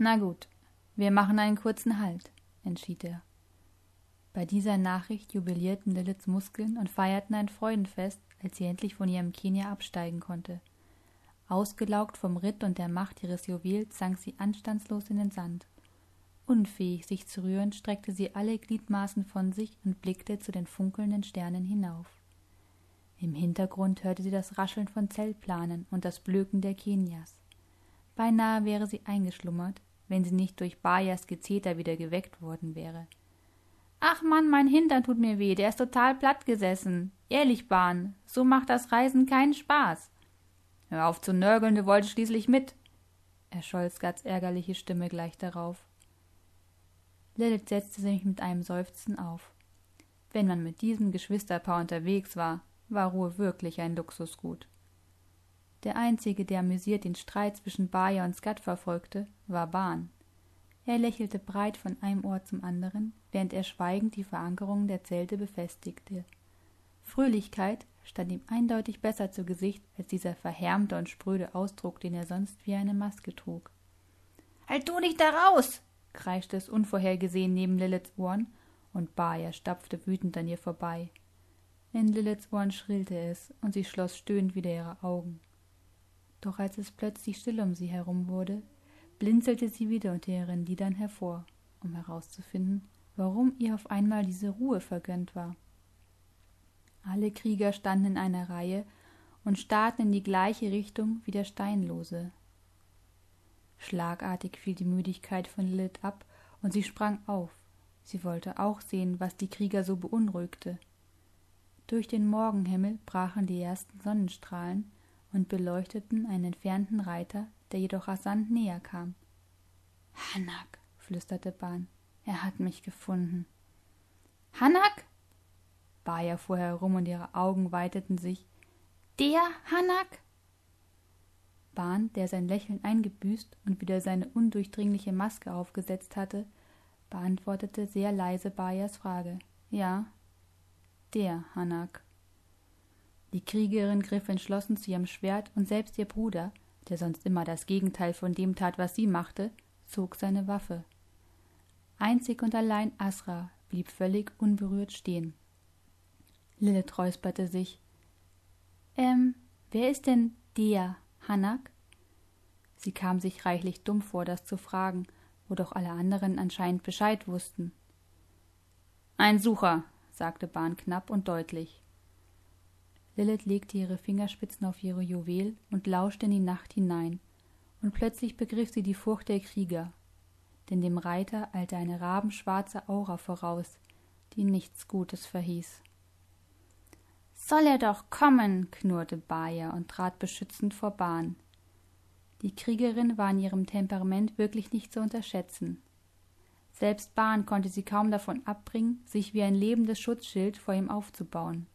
Na gut, wir machen einen kurzen Halt, entschied er. Bei dieser Nachricht jubilierten Liliths Muskeln und feierten ein Freudenfest, als sie endlich von ihrem Kenia absteigen konnte. Ausgelaugt vom Ritt und der Macht ihres Juwels sank sie anstandslos in den Sand. Unfähig, sich zu rühren, streckte sie alle Gliedmaßen von sich und blickte zu den funkelnden Sternen hinauf. Im Hintergrund hörte sie das Rascheln von Zeltplanen und das Blöken der Kenias. Beinahe wäre sie eingeschlummert, wenn sie nicht durch Bayas Gezeter wieder geweckt worden wäre. Ach Mann, mein Hintern tut mir weh, der ist total platt gesessen. Ehrlich, Bahn, so macht das Reisen keinen Spaß. Hör auf zu nörgeln, du wolltest schließlich mit, erscholl Skats ärgerliche Stimme gleich darauf. Lilith setzte sich mit einem Seufzen auf. Wenn man mit diesem Geschwisterpaar unterwegs war, war Ruhe wirklich ein Luxusgut. Der einzige, der amüsiert den Streit zwischen Bayer und Skat verfolgte, war Bahn. Er lächelte breit von einem Ohr zum anderen, während er schweigend die Verankerungen der Zelte befestigte. Fröhlichkeit stand ihm eindeutig besser zu Gesicht als dieser verhärmte und spröde Ausdruck, den er sonst wie eine Maske trug. Halt du nicht da raus! kreischte es unvorhergesehen neben Liliths Ohren, und Bayer stapfte wütend an ihr vorbei. In Liliths Ohren schrillte es, und sie schloss stöhnend wieder ihre Augen. Doch als es plötzlich still um sie herum wurde, blinzelte sie wieder unter ihren Lidern hervor, um herauszufinden, warum ihr auf einmal diese Ruhe vergönnt war. Alle Krieger standen in einer Reihe und starrten in die gleiche Richtung wie der Steinlose. Schlagartig fiel die Müdigkeit von Lilith ab und sie sprang auf. Sie wollte auch sehen, was die Krieger so beunruhigte. Durch den Morgenhimmel brachen die ersten Sonnenstrahlen und beleuchteten einen entfernten Reiter, der jedoch rasant näher kam. Hanak, flüsterte Ban, er hat mich gefunden. Hanak? Baja fuhr herum und ihre Augen weiteten sich. Der Hanak? Bahn, der sein Lächeln eingebüßt und wieder seine undurchdringliche Maske aufgesetzt hatte, beantwortete sehr leise Bajas Frage. Ja, der Hanak. Die Kriegerin griff entschlossen zu ihrem Schwert und selbst ihr Bruder, der sonst immer das Gegenteil von dem tat, was sie machte, zog seine Waffe. Einzig und allein Asra blieb völlig unberührt stehen. Lilith räusperte sich. Ähm, wer ist denn der Hanak? Sie kam sich reichlich dumm vor, das zu fragen, wo doch alle anderen anscheinend Bescheid wussten. Ein Sucher, sagte Bahn knapp und deutlich. Lilith legte ihre Fingerspitzen auf ihre Juwel und lauschte in die Nacht hinein, und plötzlich begriff sie die Furcht der Krieger, denn dem Reiter eilte eine rabenschwarze Aura voraus, die nichts Gutes verhieß. Soll er doch kommen, knurrte Bayer und trat beschützend vor Bahn. Die Kriegerin war in ihrem Temperament wirklich nicht zu unterschätzen. Selbst Bahn konnte sie kaum davon abbringen, sich wie ein lebendes Schutzschild vor ihm aufzubauen.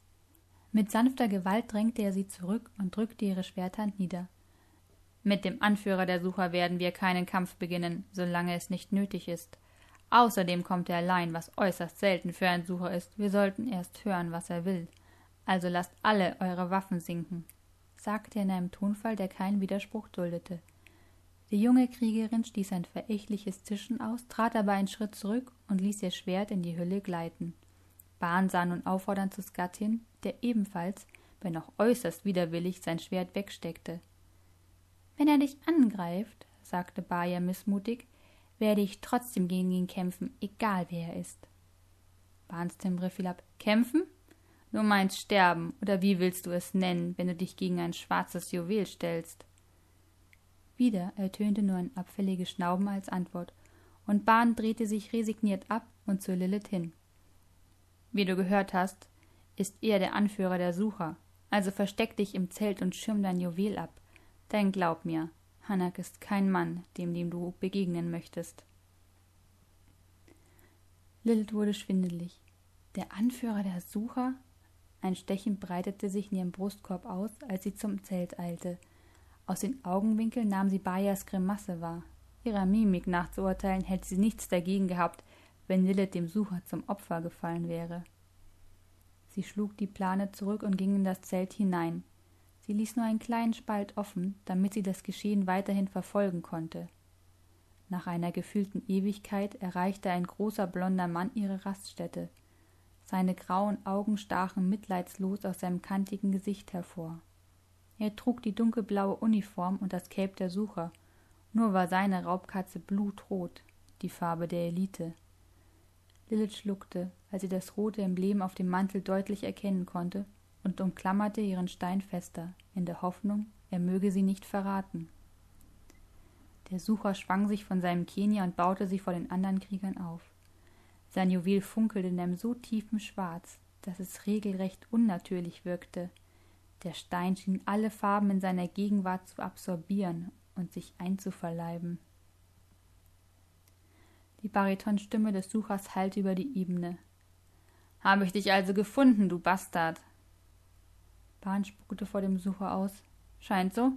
Mit sanfter Gewalt drängte er sie zurück und drückte ihre Schwerthand nieder. Mit dem Anführer der Sucher werden wir keinen Kampf beginnen, solange es nicht nötig ist. Außerdem kommt er allein, was äußerst selten für einen Sucher ist. Wir sollten erst hören, was er will. Also lasst alle eure Waffen sinken, sagte er in einem Tonfall, der keinen Widerspruch duldete. Die junge Kriegerin stieß ein verächtliches Zischen aus, trat aber einen Schritt zurück und ließ ihr Schwert in die Hülle gleiten. Bahn sah nun auffordernd zu Skat hin, der ebenfalls, wenn auch äußerst widerwillig, sein Schwert wegsteckte. Wenn er dich angreift, sagte Baja missmutig, werde ich trotzdem gegen ihn kämpfen, egal wer er ist. Bahns Timbre fiel ab. Kämpfen? Du meinst sterben, oder wie willst du es nennen, wenn du dich gegen ein schwarzes Juwel stellst? Wieder ertönte nur ein abfälliges Schnauben als Antwort, und Bahn drehte sich resigniert ab und zu Lilith hin. Wie du gehört hast, ist er der Anführer der Sucher, also versteck dich im Zelt und schirm dein Juwel ab. Denn glaub mir, Hanak ist kein Mann, dem, dem du begegnen möchtest. Lilith wurde schwindelig. Der Anführer der Sucher? Ein Stechen breitete sich in ihrem Brustkorb aus, als sie zum Zelt eilte. Aus den Augenwinkeln nahm sie Bayas Grimasse wahr. Ihrer Mimik nach zu urteilen, hätte sie nichts dagegen gehabt, wenn Lilith dem Sucher zum Opfer gefallen wäre. Sie schlug die Plane zurück und ging in das Zelt hinein. Sie ließ nur einen kleinen Spalt offen, damit sie das Geschehen weiterhin verfolgen konnte. Nach einer gefühlten Ewigkeit erreichte ein großer blonder Mann ihre Raststätte. Seine grauen Augen stachen mitleidslos aus seinem kantigen Gesicht hervor. Er trug die dunkelblaue Uniform und das Cape der Sucher, nur war seine Raubkatze blutrot, die Farbe der Elite. Lilith schluckte, als sie das rote Emblem auf dem Mantel deutlich erkennen konnte, und umklammerte ihren Stein fester, in der Hoffnung, er möge sie nicht verraten. Der Sucher schwang sich von seinem Kenia und baute sich vor den anderen Kriegern auf. Sein Juwel funkelte in einem so tiefen Schwarz, dass es regelrecht unnatürlich wirkte. Der Stein schien alle Farben in seiner Gegenwart zu absorbieren und sich einzuverleiben. Die Baritonstimme des Suchers hallte über die Ebene. Habe ich dich also gefunden, du Bastard? Bahn spuckte vor dem Sucher aus. Scheint so.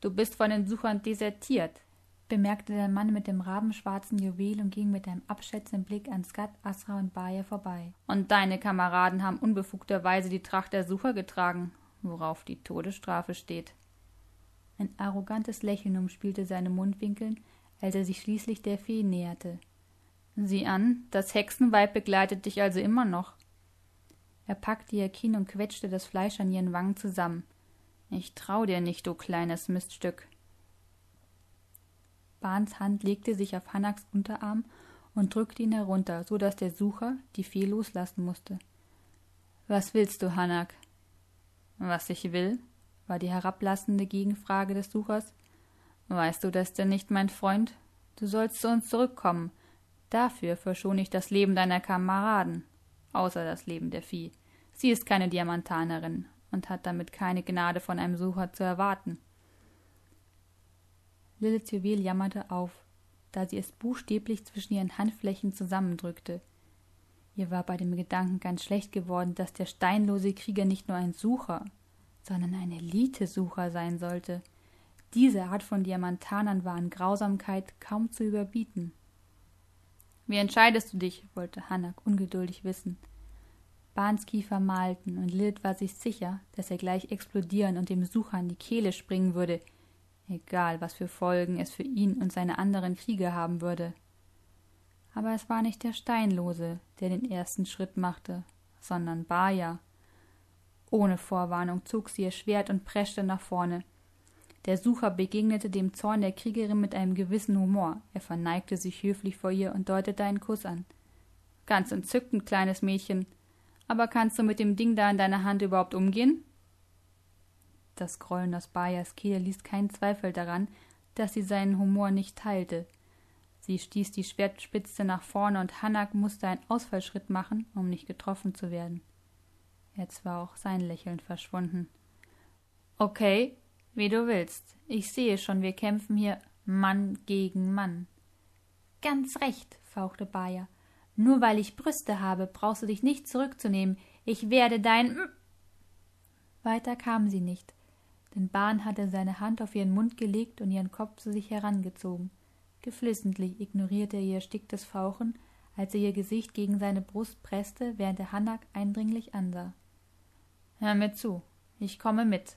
Du bist von den Suchern desertiert, bemerkte der Mann mit dem rabenschwarzen Juwel und ging mit einem abschätzenden Blick an Skat, Asra und Bayer vorbei. Und deine Kameraden haben unbefugterweise die Tracht der Sucher getragen, worauf die Todesstrafe steht. Ein arrogantes Lächeln umspielte seine Mundwinkeln, als er sich schließlich der Fee näherte. Sieh an, das Hexenweib begleitet dich also immer noch. Er packte ihr Kinn und quetschte das Fleisch an ihren Wangen zusammen. Ich trau dir nicht, du kleines Miststück. Bahns Hand legte sich auf Hannaks Unterarm und drückte ihn herunter, so dass der Sucher die Fee loslassen musste. Was willst du, Hanak? Was ich will? war die herablassende Gegenfrage des Suchers. Weißt du das denn nicht, mein Freund? Du sollst zu uns zurückkommen. Dafür verschone ich das Leben deiner Kameraden, außer das Leben der Vieh. Sie ist keine Diamantanerin und hat damit keine Gnade von einem Sucher zu erwarten. Lilith Juwel jammerte auf, da sie es buchstäblich zwischen ihren Handflächen zusammendrückte. Ihr war bei dem Gedanken ganz schlecht geworden, dass der steinlose Krieger nicht nur ein Sucher, sondern ein Elitesucher sein sollte. Diese Art von Diamantanern war an Grausamkeit kaum zu überbieten. Wie entscheidest du dich? wollte Hanak ungeduldig wissen. Bahns Kiefer malten, und Lilith war sich sicher, dass er gleich explodieren und dem Sucher an die Kehle springen würde, egal was für Folgen es für ihn und seine anderen Krieger haben würde. Aber es war nicht der Steinlose, der den ersten Schritt machte, sondern Baja. Ohne Vorwarnung zog sie ihr Schwert und preschte nach vorne. Der Sucher begegnete dem Zorn der Kriegerin mit einem gewissen Humor. Er verneigte sich höflich vor ihr und deutete einen Kuss an. Ganz entzückend, kleines Mädchen. Aber kannst du mit dem Ding da in deiner Hand überhaupt umgehen? Das Grollen aus Bayas Kehle ließ keinen Zweifel daran, dass sie seinen Humor nicht teilte. Sie stieß die Schwertspitze nach vorne und Hanak musste einen Ausfallschritt machen, um nicht getroffen zu werden. Jetzt war auch sein Lächeln verschwunden. Okay, wie du willst. Ich sehe schon, wir kämpfen hier Mann gegen Mann. Ganz recht, fauchte Bayer. Nur weil ich Brüste habe, brauchst du dich nicht zurückzunehmen. Ich werde dein. Weiter kam sie nicht, denn Bahn hatte seine Hand auf ihren Mund gelegt und ihren Kopf zu sich herangezogen. Geflissentlich ignorierte er ihr ersticktes Fauchen, als er ihr Gesicht gegen seine Brust presste, während er Hannak eindringlich ansah. Hör mir zu, ich komme mit.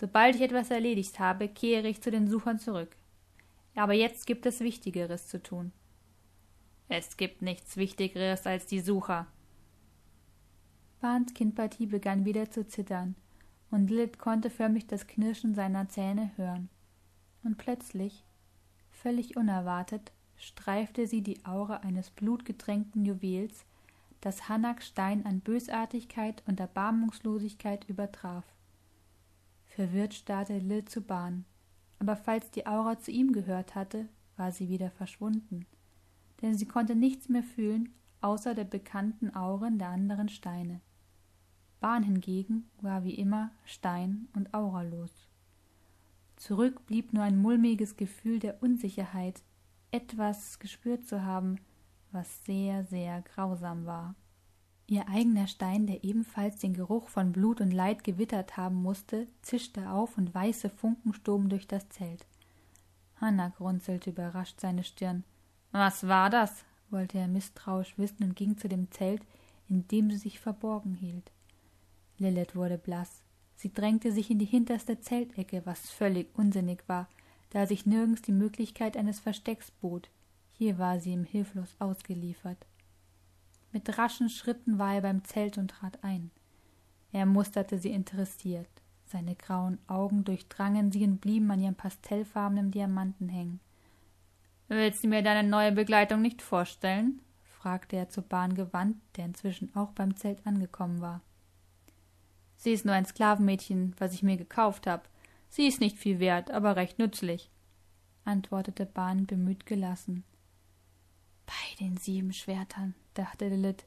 Sobald ich etwas erledigt habe, kehre ich zu den Suchern zurück. Aber jetzt gibt es Wichtigeres zu tun. Es gibt nichts Wichtigeres als die Sucher. Barnes Kindpartie begann wieder zu zittern, und Lilith konnte förmlich das Knirschen seiner Zähne hören. Und plötzlich, völlig unerwartet, streifte sie die Aura eines blutgetränkten Juwels, das Hanak Stein an Bösartigkeit und Erbarmungslosigkeit übertraf. Verwirrt starrte Lil zu Bahn, aber falls die Aura zu ihm gehört hatte, war sie wieder verschwunden, denn sie konnte nichts mehr fühlen, außer der bekannten Auren der anderen Steine. Bahn hingegen war wie immer stein- und auralos. Zurück blieb nur ein mulmiges Gefühl der Unsicherheit, etwas gespürt zu haben, was sehr, sehr grausam war. Ihr eigener Stein, der ebenfalls den Geruch von Blut und Leid gewittert haben musste, zischte auf und weiße Funken stoben durch das Zelt. Hanna grunzelte überrascht seine Stirn. Was war das? wollte er misstrauisch wissen und ging zu dem Zelt, in dem sie sich verborgen hielt. Lilith wurde blass. Sie drängte sich in die hinterste Zeltecke, was völlig unsinnig war, da sich nirgends die Möglichkeit eines Verstecks bot. Hier war sie ihm hilflos ausgeliefert. Mit raschen Schritten war er beim Zelt und trat ein. Er musterte sie interessiert. Seine grauen Augen durchdrangen sie und blieben an ihrem pastellfarbenen Diamanten hängen. Willst du mir deine neue Begleitung nicht vorstellen? fragte er zur Bahn gewandt, der inzwischen auch beim Zelt angekommen war. Sie ist nur ein Sklavenmädchen, was ich mir gekauft hab. Sie ist nicht viel wert, aber recht nützlich, antwortete Bahn bemüht gelassen. Bei den sieben Schwertern, dachte Lilith,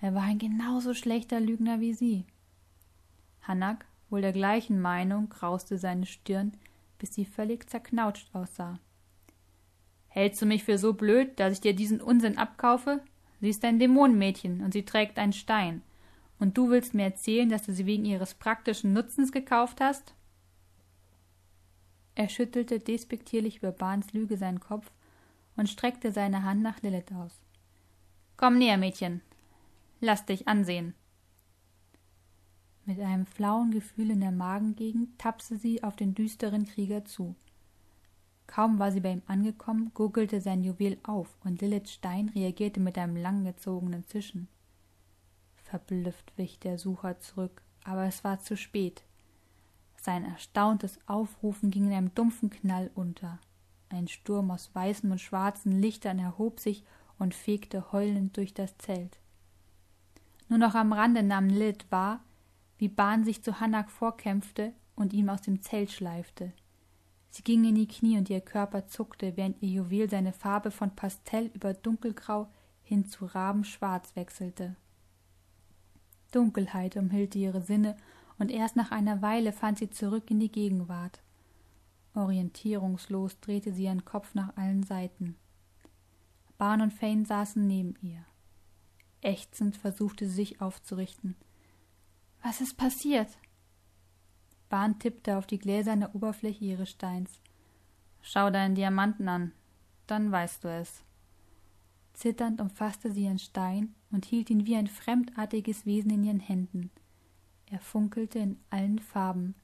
er war ein genauso schlechter Lügner wie sie. Hanak, wohl der gleichen Meinung, krauste seine Stirn, bis sie völlig zerknautscht aussah. Hältst du mich für so blöd, dass ich dir diesen Unsinn abkaufe? Sie ist ein Dämonenmädchen und sie trägt einen Stein. Und du willst mir erzählen, dass du sie wegen ihres praktischen Nutzens gekauft hast? Er schüttelte despektierlich über Bahns Lüge seinen Kopf und streckte seine Hand nach Lilith aus. Komm näher, Mädchen. Lass dich ansehen. Mit einem flauen Gefühl in der Magengegend tapste sie auf den düsteren Krieger zu. Kaum war sie bei ihm angekommen, gurgelte sein Juwel auf, und Lilith Stein reagierte mit einem langgezogenen Zischen. Verblüfft wich der Sucher zurück, aber es war zu spät. Sein erstauntes Aufrufen ging in einem dumpfen Knall unter. Ein Sturm aus weißen und schwarzen Lichtern erhob sich und fegte heulend durch das Zelt. Nur noch am Rande nahm Lilith wahr, wie Bahn sich zu Hanak vorkämpfte und ihm aus dem Zelt schleifte. Sie ging in die Knie und ihr Körper zuckte, während ihr Juwel seine Farbe von Pastell über dunkelgrau hin zu rabenschwarz wechselte. Dunkelheit umhüllte ihre Sinne, und erst nach einer Weile fand sie zurück in die Gegenwart. Orientierungslos drehte sie ihren Kopf nach allen Seiten. Barn und Fane saßen neben ihr. Ächzend versuchte sie sich aufzurichten. Was ist passiert? Bahn tippte auf die gläserne Oberfläche ihres Steins. Schau deinen Diamanten an, dann weißt du es. Zitternd umfasste sie ihren Stein und hielt ihn wie ein fremdartiges Wesen in ihren Händen. Er funkelte in allen Farben.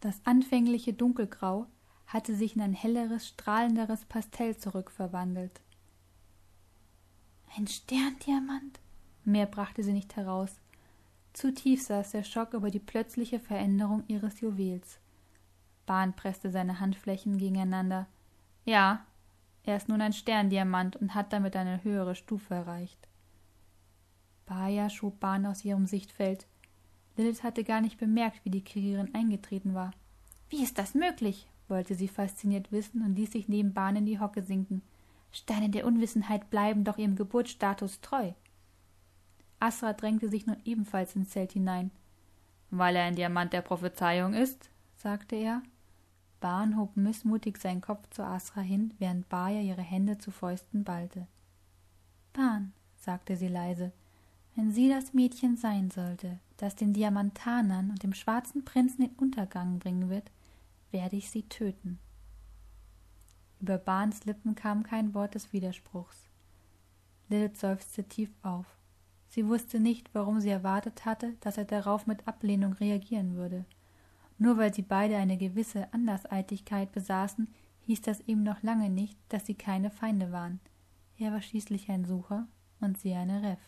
Das anfängliche Dunkelgrau hatte sich in ein helleres, strahlenderes Pastell zurückverwandelt. Ein Sterndiamant? Mehr brachte sie nicht heraus. Zu tief saß der Schock über die plötzliche Veränderung ihres Juwels. Bahn presste seine Handflächen gegeneinander. Ja, er ist nun ein Sterndiamant und hat damit eine höhere Stufe erreicht. Baja schob Bahn aus ihrem Sichtfeld. Lilith hatte gar nicht bemerkt, wie die Kriegerin eingetreten war. Wie ist das möglich? wollte sie fasziniert wissen und ließ sich neben Bahn in die Hocke sinken. Steine der Unwissenheit bleiben doch ihrem Geburtsstatus treu. Asra drängte sich nun ebenfalls ins Zelt hinein. Weil er ein Diamant der Prophezeiung ist, sagte er. Bahn hob missmutig seinen Kopf zu Asra hin, während Baja ihre Hände zu Fäusten ballte. Bahn, sagte sie leise, wenn sie das Mädchen sein sollte, das den Diamantanern und dem schwarzen Prinzen den Untergang bringen wird, werde ich sie töten. Über Bahns Lippen kam kein Wort des Widerspruchs. Lilith seufzte tief auf. Sie wusste nicht, warum sie erwartet hatte, dass er darauf mit Ablehnung reagieren würde. Nur weil sie beide eine gewisse Andersartigkeit besaßen, hieß das eben noch lange nicht, dass sie keine Feinde waren. Er war schließlich ein Sucher und sie eine Reff.